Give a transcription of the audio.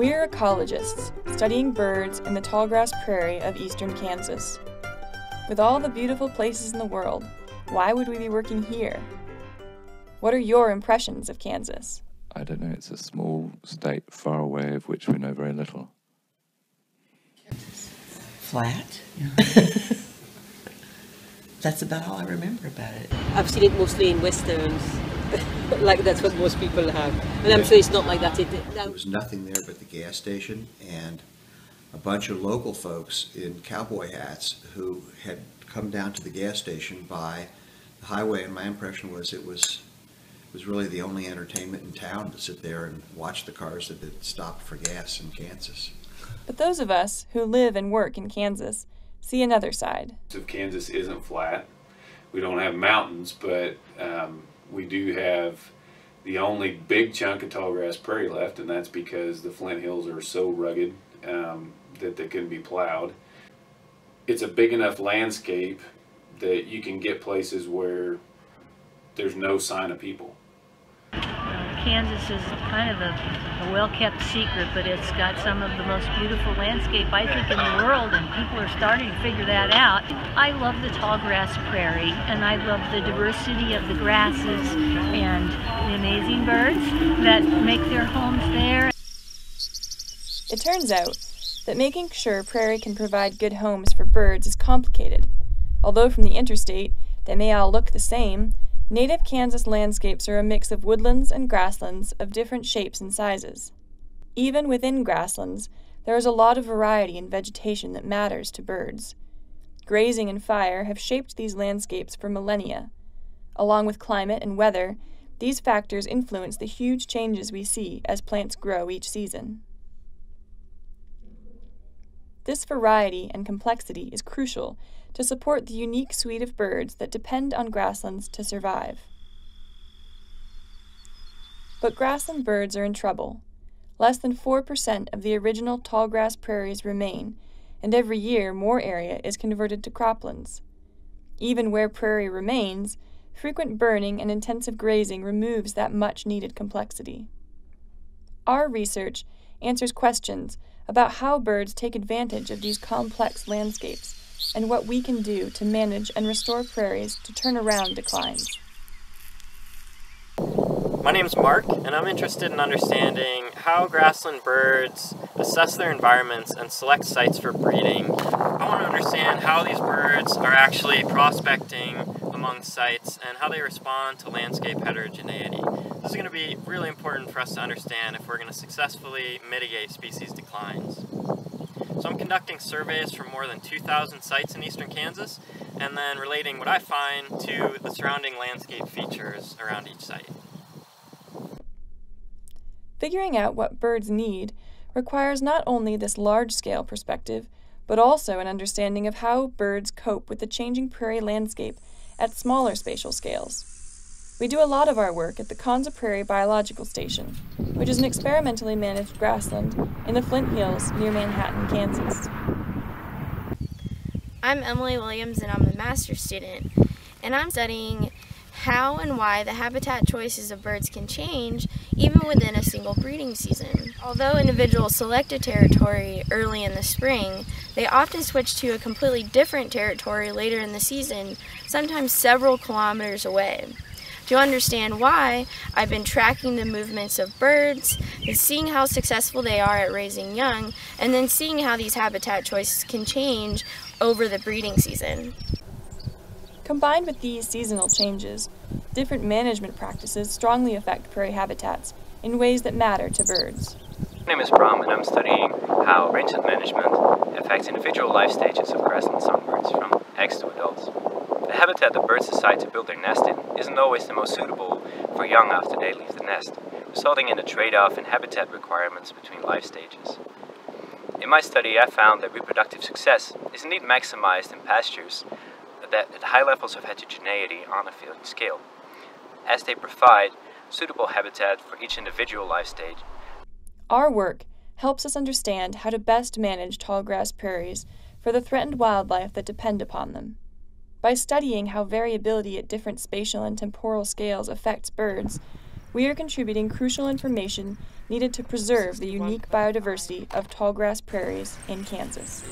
We're ecologists studying birds in the tallgrass prairie of eastern Kansas. With all the beautiful places in the world, why would we be working here? What are your impressions of Kansas? I don't know, it's a small state far away of which we know very little. Flat. That's about all I remember about it. I've seen it mostly in westerns. like that's what most people have. And I'm sure it's not like that. It, There was nothing there but the gas station and a bunch of local folks in cowboy hats who had come down to the gas station by the highway, and my impression was it was, it was really the only entertainment in town to sit there and watch the cars that had stopped for gas in Kansas. But those of us who live and work in Kansas see another side. of Kansas isn't flat. We don't have mountains, but um, we do have the only big chunk of tallgrass prairie left, and that's because the Flint Hills are so rugged um, that they couldn't be plowed. It's a big enough landscape that you can get places where there's no sign of people. Kansas is kind of a, a well-kept secret, but it's got some of the most beautiful landscape, I think, in the world, and people are starting to figure that out. I love the tall grass prairie, and I love the diversity of the grasses and the amazing birds that make their homes there. It turns out that making sure prairie can provide good homes for birds is complicated. Although from the interstate they may all look the same, native Kansas landscapes are a mix of woodlands and grasslands of different shapes and sizes. Even within grasslands, there is a lot of variety in vegetation that matters to birds. Grazing and fire have shaped these landscapes for millennia. Along with climate and weather, these factors influence the huge changes we see as plants grow each season. This variety and complexity is crucial to support the unique suite of birds that depend on grasslands to survive. But grassland birds are in trouble. Less than 4% of the original tallgrass prairies remain, and every year more area is converted to croplands. Even where prairie remains, frequent burning and intensive grazing removes that much needed complexity. Our research answers questions about how birds take advantage of these complex landscapes and what we can do to manage and restore prairies to turn around declines. My name is Mark, and I'm interested in understanding how grassland birds assess their environments and select sites for breeding. I want to understand how these birds are actually prospecting among sites and how they respond to landscape heterogeneity. This is going to be really important for us to understand if we're going to successfully mitigate species declines. So I'm conducting surveys from more than 2,000 sites in eastern Kansas and then relating what I find to the surrounding landscape features around each site. Figuring out what birds need requires not only this large scale perspective, but also an understanding of how birds cope with the changing prairie landscape at smaller spatial scales. We do a lot of our work at the Konza Prairie Biological Station, which is an experimentally managed grassland in the Flint Hills near Manhattan, Kansas. I'm Emily Williams and I'm a master's student, and I'm studying how and why the habitat choices of birds can change even within a single breeding season. Although individuals select a territory early in the spring, they often switch to a completely different territory later in the season, sometimes several kilometers away. To understand why, I've been tracking the movements of birds and seeing how successful they are at raising young, and then seeing how these habitat choices can change over the breeding season. Combined with these seasonal changes, different management practices strongly affect prairie habitats in ways that matter to birds. My name is Bram, and I'm studying how rangeland management affects individual life stages of grassland songbirds, from eggs to adults. The habitat that birds decide to build their nest in isn't always the most suitable for young after they leave the nest, resulting in a trade-off in habitat requirements between life stages. In my study, I found that reproductive success is indeed maximized in pastures that at high levels of heterogeneity on a field scale, as they provide suitable habitat for each individual life stage. Our work helps us understand how to best manage tallgrass prairies for the threatened wildlife that depend upon them. By studying how variability at different spatial and temporal scales affects birds, we are contributing crucial information needed to preserve the unique biodiversity of tallgrass prairies in Kansas.